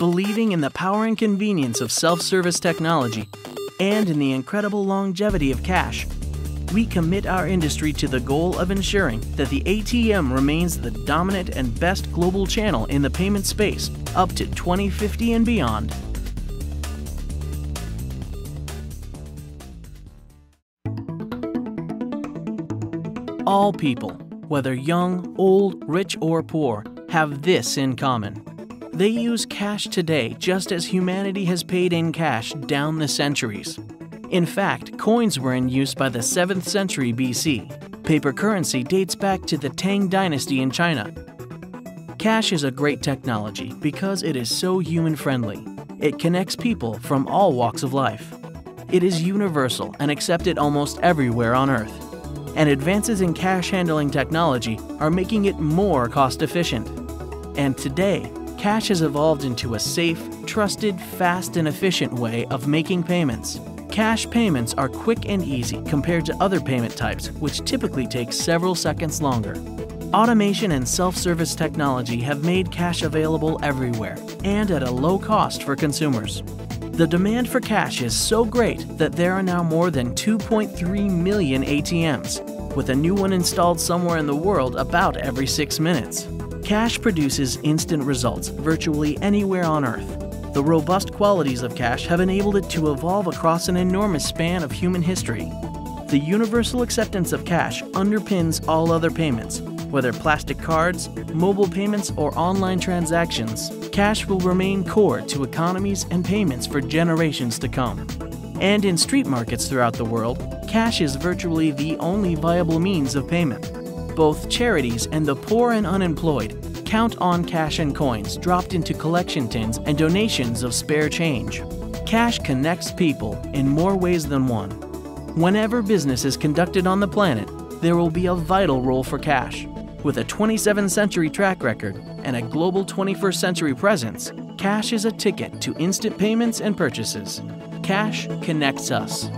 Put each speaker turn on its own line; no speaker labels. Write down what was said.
believing in the power and convenience of self service technology and in the incredible longevity of cash, we commit our industry to the goal of ensuring that the ATM remains the dominant and best global channel in the payment space up to 2050 and beyond. All people, whether young, old, rich, or poor, have this in common. They use cash today just as humanity has paid in cash down the centuries. In fact, coins were in use by the 7th century BC. Paper currency dates back to the Tang Dynasty in China. Cash is a great technology because it is so human friendly. It connects people from all walks of life. It is universal and accepted almost everywhere on Earth. And advances in cash handling technology are making it more cost efficient. And today, cash has evolved into a safe, trusted, fast, and efficient way of making payments. Cash payments are quick and easy compared to other payment types, which typically take several seconds longer. Automation and self service technology have made cash available everywhere and at a low cost for consumers. The demand for cash is so great that there are now more than 2.3 million ATMs, with a new one installed somewhere in the world about every six minutes. Cash produces instant results virtually anywhere on Earth. The robust qualities of cash have enabled it to evolve across an enormous span of human history. The universal acceptance of cash underpins all other payments, whether plastic cards, mobile payments, or online transactions. Cash will remain core to economies and payments for generations to come. And in street markets throughout the world, cash is virtually the only viable means of payment. Both charities and the poor and unemployed count on cash and coins dropped into collection tins and donations of spare change. Cash connects people in more ways than one. Whenever business is conducted on the planet, there will be a vital role for cash. With a 27th century track record and a global 21st century presence, cash is a ticket to instant payments and purchases. Cash connects us.